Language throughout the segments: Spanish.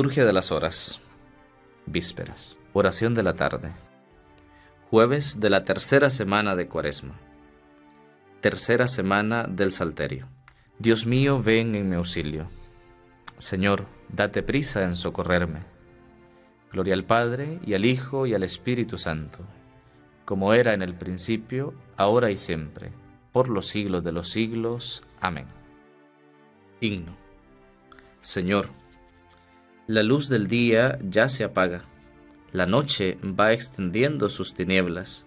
Liturgia de las Horas. Vísperas. Oración de la tarde. Jueves de la tercera semana de Cuaresma. Tercera semana del Salterio. Dios mío, ven en mi auxilio. Señor, date prisa en socorrerme. Gloria al Padre, y al Hijo, y al Espíritu Santo, como era en el principio, ahora y siempre, por los siglos de los siglos. Amén. Himno. Señor, la luz del día ya se apaga, la noche va extendiendo sus tinieblas.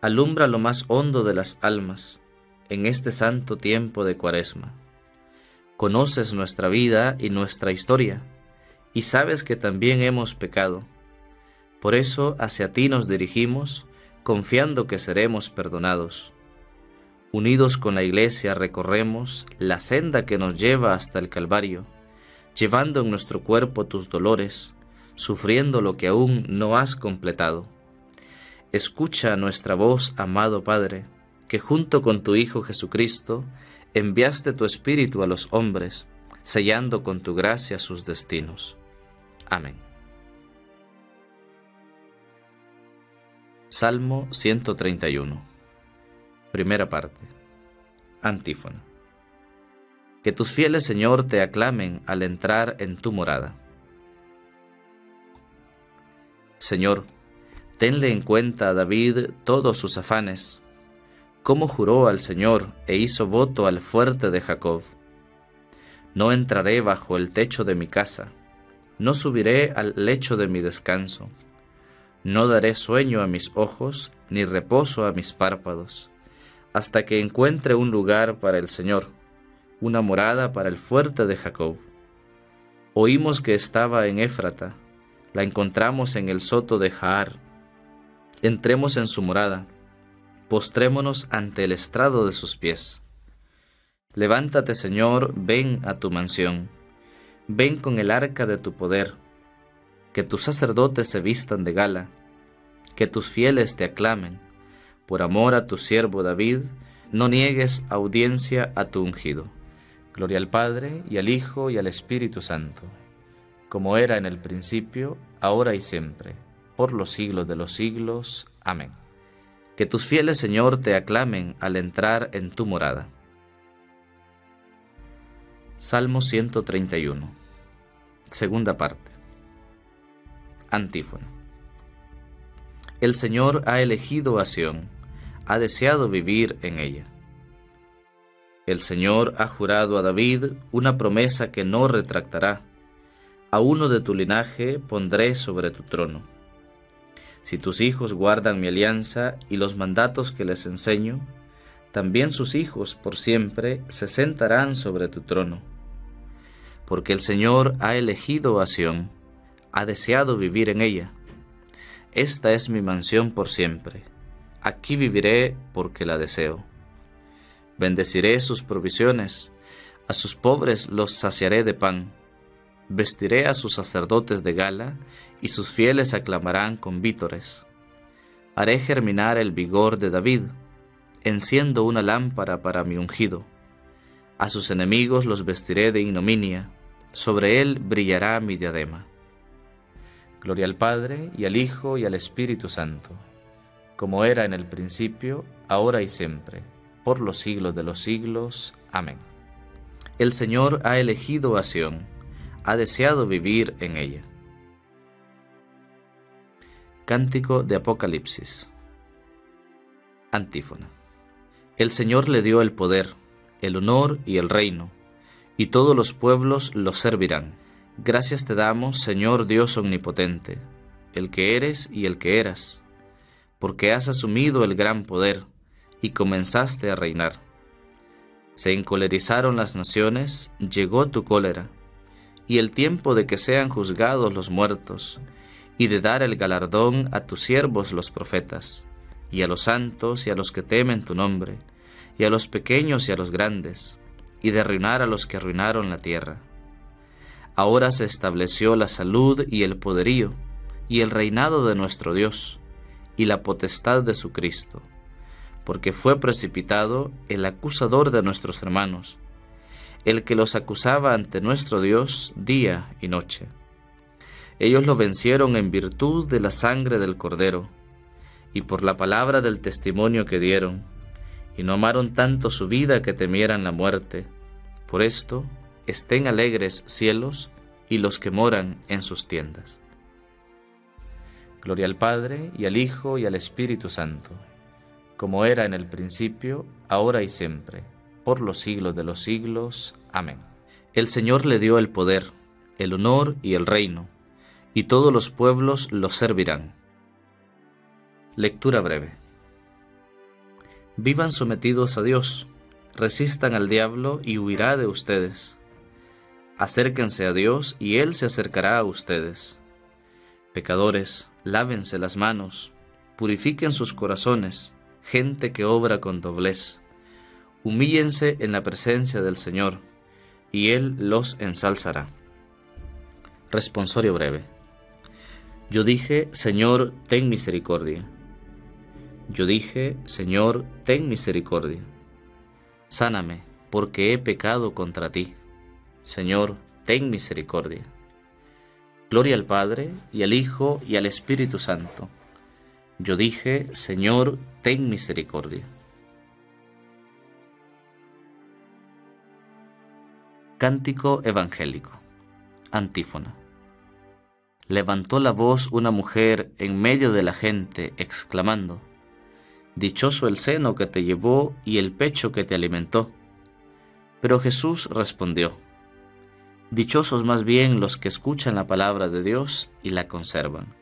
Alumbra lo más hondo de las almas en este santo tiempo de Cuaresma. Conoces nuestra vida y nuestra historia, y sabes que también hemos pecado. Por eso hacia ti nos dirigimos, confiando que seremos perdonados. Unidos con la Iglesia recorremos la senda que nos lleva hasta el Calvario llevando en nuestro cuerpo tus dolores, sufriendo lo que aún no has completado. Escucha nuestra voz, amado Padre, que junto con tu Hijo Jesucristo enviaste tu Espíritu a los hombres, sellando con tu gracia sus destinos. Amén. Salmo 131 Primera parte Antífona que tus fieles, Señor, te aclamen al entrar en tu morada. Señor, tenle en cuenta a David todos sus afanes, como juró al Señor e hizo voto al fuerte de Jacob. No entraré bajo el techo de mi casa, no subiré al lecho de mi descanso, no daré sueño a mis ojos, ni reposo a mis párpados, hasta que encuentre un lugar para el Señor una morada para el fuerte de Jacob. Oímos que estaba en Éfrata, la encontramos en el soto de Jaar. Entremos en su morada, postrémonos ante el estrado de sus pies. Levántate, Señor, ven a tu mansión, ven con el arca de tu poder, que tus sacerdotes se vistan de gala, que tus fieles te aclamen, por amor a tu siervo David, no niegues audiencia a tu ungido. Gloria al Padre, y al Hijo, y al Espíritu Santo, como era en el principio, ahora y siempre, por los siglos de los siglos. Amén. Que tus fieles, Señor, te aclamen al entrar en tu morada. Salmo 131. Segunda parte. Antífona. El Señor ha elegido a Sión, ha deseado vivir en ella. El Señor ha jurado a David una promesa que no retractará. A uno de tu linaje pondré sobre tu trono. Si tus hijos guardan mi alianza y los mandatos que les enseño, también sus hijos por siempre se sentarán sobre tu trono. Porque el Señor ha elegido a Sión, ha deseado vivir en ella. Esta es mi mansión por siempre. Aquí viviré porque la deseo. Bendeciré sus provisiones, a sus pobres los saciaré de pan. Vestiré a sus sacerdotes de gala, y sus fieles aclamarán con vítores. Haré germinar el vigor de David, enciendo una lámpara para mi ungido. A sus enemigos los vestiré de ignominia, sobre él brillará mi diadema. Gloria al Padre, y al Hijo, y al Espíritu Santo, como era en el principio, ahora y siempre por los siglos de los siglos. Amén. El Señor ha elegido a Sión, ha deseado vivir en ella. Cántico de Apocalipsis. Antífona. El Señor le dio el poder, el honor y el reino, y todos los pueblos lo servirán. Gracias te damos, Señor Dios omnipotente, el que eres y el que eras, porque has asumido el gran poder y comenzaste a reinar. Se encolerizaron las naciones, llegó tu cólera, y el tiempo de que sean juzgados los muertos, y de dar el galardón a tus siervos los profetas, y a los santos y a los que temen tu nombre, y a los pequeños y a los grandes, y de arruinar a los que arruinaron la tierra. Ahora se estableció la salud y el poderío, y el reinado de nuestro Dios, y la potestad de su Cristo porque fue precipitado el acusador de nuestros hermanos, el que los acusaba ante nuestro Dios día y noche. Ellos lo vencieron en virtud de la sangre del Cordero y por la palabra del testimonio que dieron, y no amaron tanto su vida que temieran la muerte. Por esto, estén alegres cielos y los que moran en sus tiendas. Gloria al Padre, y al Hijo, y al Espíritu Santo, como era en el principio, ahora y siempre, por los siglos de los siglos. Amén. El Señor le dio el poder, el honor y el reino, y todos los pueblos lo servirán. Lectura breve. Vivan sometidos a Dios, resistan al diablo y huirá de ustedes. Acérquense a Dios y Él se acercará a ustedes. Pecadores, lávense las manos, purifiquen sus corazones, gente que obra con doblez. Humíllense en la presencia del Señor, y Él los ensalzará. Responsorio breve. Yo dije, Señor, ten misericordia. Yo dije, Señor, ten misericordia. Sáname, porque he pecado contra ti. Señor, ten misericordia. Gloria al Padre, y al Hijo, y al Espíritu Santo. Yo dije, Señor, ten misericordia. Cántico Evangélico. Antífona. Levantó la voz una mujer en medio de la gente, exclamando, Dichoso el seno que te llevó y el pecho que te alimentó. Pero Jesús respondió, Dichosos más bien los que escuchan la palabra de Dios y la conservan.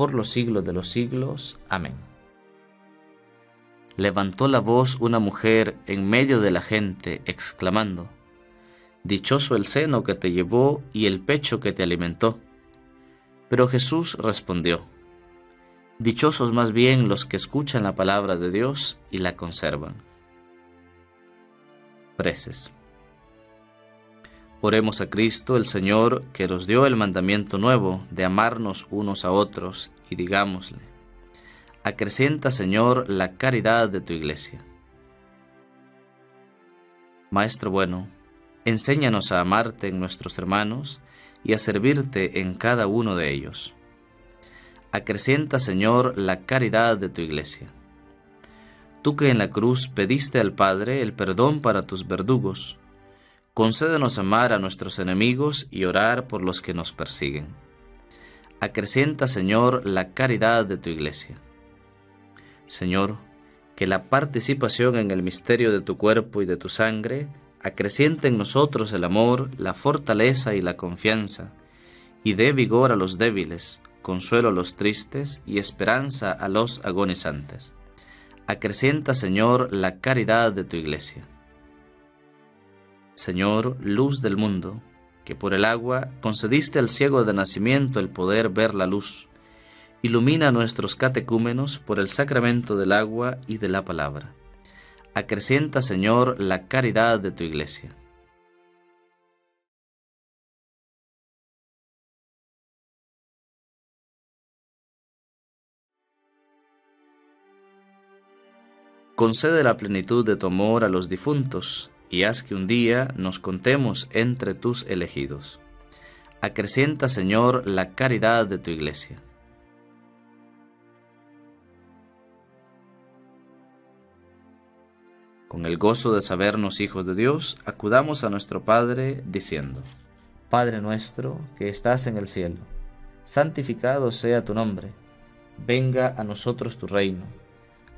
por los siglos de los siglos. Amén. Levantó la voz una mujer en medio de la gente, exclamando, Dichoso el seno que te llevó y el pecho que te alimentó. Pero Jesús respondió, Dichosos más bien los que escuchan la palabra de Dios y la conservan. Preces. Oremos a Cristo el Señor que nos dio el mandamiento nuevo de amarnos unos a otros y digámosle, acrecienta Señor la caridad de tu iglesia. Maestro bueno, enséñanos a amarte en nuestros hermanos y a servirte en cada uno de ellos. Acrecienta Señor la caridad de tu iglesia. Tú que en la cruz pediste al Padre el perdón para tus verdugos, Concédenos amar a nuestros enemigos y orar por los que nos persiguen. Acrecienta, Señor, la caridad de tu iglesia. Señor, que la participación en el misterio de tu cuerpo y de tu sangre acreciente en nosotros el amor, la fortaleza y la confianza, y dé vigor a los débiles, consuelo a los tristes y esperanza a los agonizantes. Acrecienta, Señor, la caridad de tu iglesia. Señor, luz del mundo, que por el agua concediste al ciego de nacimiento el poder ver la luz. Ilumina nuestros catecúmenos por el sacramento del agua y de la palabra. Acrecienta, Señor, la caridad de tu iglesia. Concede la plenitud de tu amor a los difuntos y haz que un día nos contemos entre tus elegidos. Acrecienta, Señor, la caridad de tu iglesia. Con el gozo de sabernos hijos de Dios, acudamos a nuestro Padre diciendo, Padre nuestro que estás en el cielo, santificado sea tu nombre, venga a nosotros tu reino,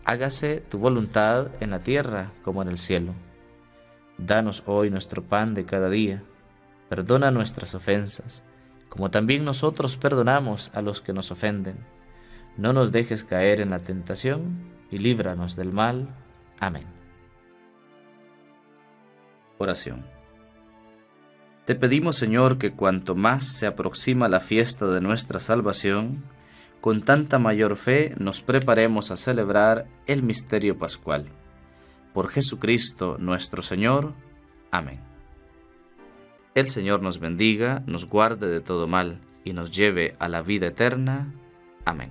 hágase tu voluntad en la tierra como en el cielo. Danos hoy nuestro pan de cada día, perdona nuestras ofensas, como también nosotros perdonamos a los que nos ofenden. No nos dejes caer en la tentación y líbranos del mal. Amén. Oración. Te pedimos, Señor, que cuanto más se aproxima la fiesta de nuestra salvación, con tanta mayor fe nos preparemos a celebrar el misterio pascual. Por Jesucristo nuestro Señor. Amén. El Señor nos bendiga, nos guarde de todo mal y nos lleve a la vida eterna. Amén.